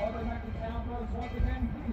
Auburn Mountain Town Brothers once again.